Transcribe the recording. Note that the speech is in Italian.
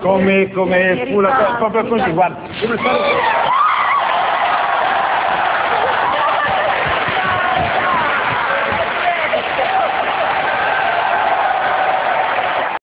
come, come fu la, proprio così, guarda.